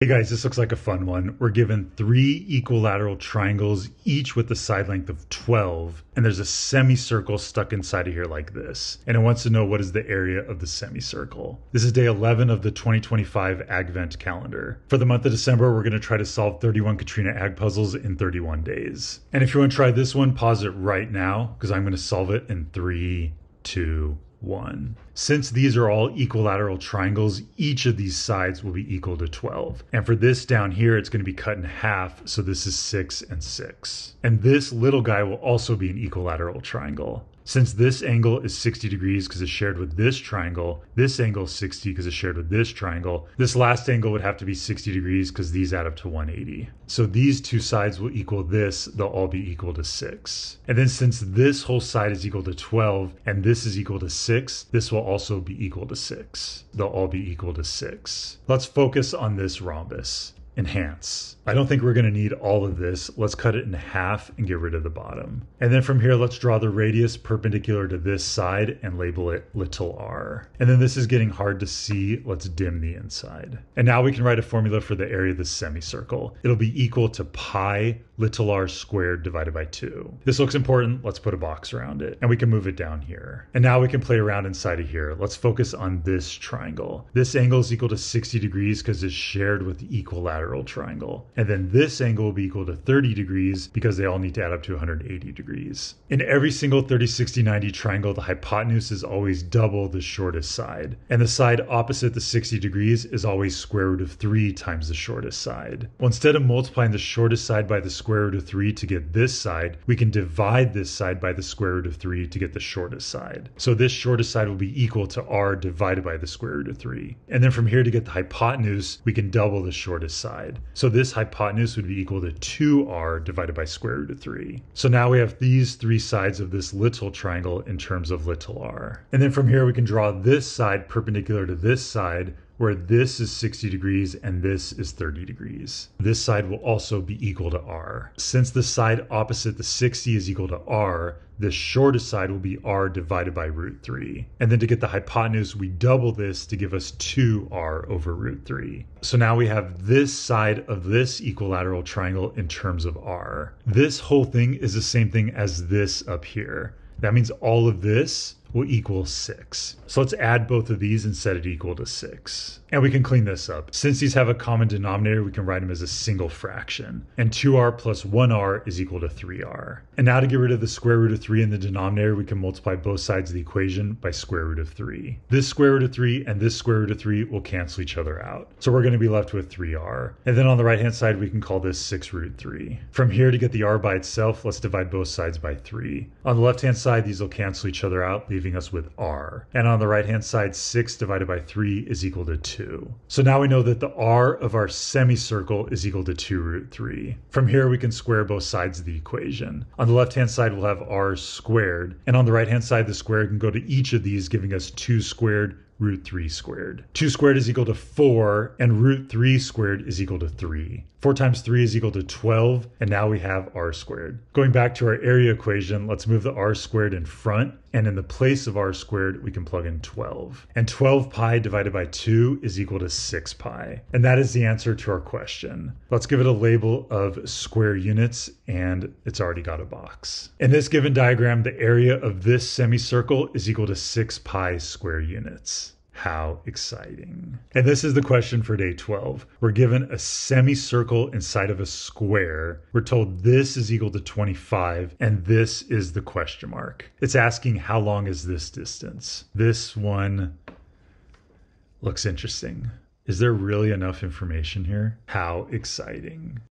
Hey guys, this looks like a fun one. We're given three equilateral triangles, each with a side length of 12, and there's a semicircle stuck inside of here like this. And it wants to know what is the area of the semicircle. This is day 11 of the 2025 Aggvent calendar. For the month of December, we're gonna try to solve 31 Catriona Agg puzzles in 31 days. And if you wanna try this one, pause it right now, because I'm gonna solve it in three, two, 1. Since these are all equilateral triangles, each of these sides will be equal to 12. And for this down here, it's going to be cut in half, so this is 6 and 6. And this little guy will also be an equilateral triangle. Since this angle is 60 degrees because it's shared with this triangle, this angle is 60 because it's shared with this triangle, this last angle would have to be 60 degrees because these add up to 180. So these two sides will equal this, they'll all be equal to 6. And then since this whole side is equal to 12 and this is equal to 6, this will also be equal to 6. They'll all be equal to 6. Let's focus on this rhombus enhance. I don't think we're going to need all of this. Let's cut it in half and get rid of the bottom. And then from here, let's draw the radius perpendicular to this side and label it little r. And then this is getting hard to see. Let's dim the inside. And now we can write a formula for the area of the semicircle. It'll be equal to pi little r squared divided by 2. This looks important. Let's put a box around it. And we can move it down here. And now we can play around inside of here. Let's focus on this triangle. This angle is equal to 60 degrees because it's shared with the equilateral triangle. And then this angle will be equal to 30 degrees because they all need to add up to 180 degrees. In every single 30, 60, 90 triangle, the hypotenuse is always double the shortest side. And the side opposite the 60 degrees is always square root of 3 times the shortest side. Well, instead of multiplying the shortest side by the square root of 3 to get this side, we can divide this side by the square root of 3 to get the shortest side. So this shortest side will be equal to r divided by the square root of 3. And then from here to get the hypotenuse, we can double the shortest side side. So this hypotenuse would be equal to 2r divided by square root of 3. So now we have these three sides of this little triangle in terms of little r. And then from here we can draw this side perpendicular to this side where this is 60 degrees and this is 30 degrees. This side will also be equal to r. Since the side opposite the 60 is equal to r, the shortest side will be r divided by root 3. And then to get the hypotenuse, we double this to give us 2r over root 3. So now we have this side of this equilateral triangle in terms of r. This whole thing is the same thing as this up here. That means all of this will equal 6. So let's add both of these and set it equal to 6. And we can clean this up. Since these have a common denominator, we can write them as a single fraction. And 2r plus 1r is equal to 3r. And now to get rid of the square root of 3 in the denominator, we can multiply both sides of the equation by square root of 3. This square root of 3 and this square root of 3 will cancel each other out. So we're going to be left with 3r. And then on the right hand side, we can call this 6 root 3. From here to get the r by itself, let's divide both sides by 3. On the left hand side, these will cancel each other out, leaving us with r. And on the right hand side, 6 divided by 3 is equal to 2. So now we know that the r of our semicircle is equal to 2 root 3. From here, we can square both sides of the equation. On the left hand side, we'll have r squared. And on the right hand side, the square can go to each of these, giving us 2 squared root 3 squared. 2 squared is equal to 4, and root 3 squared is equal to 3. 4 times 3 is equal to 12, and now we have r squared. Going back to our area equation, let's move the r squared in front, and in the place of r squared, we can plug in 12. And 12 pi divided by 2 is equal to 6 pi. And that is the answer to our question. Let's give it a label of square units, and it's already got a box. In this given diagram, the area of this semicircle is equal to 6 pi square units. How exciting. And this is the question for day 12. We're given a semicircle inside of a square. We're told this is equal to 25, and this is the question mark. It's asking how long is this distance? This one looks interesting. Is there really enough information here? How exciting.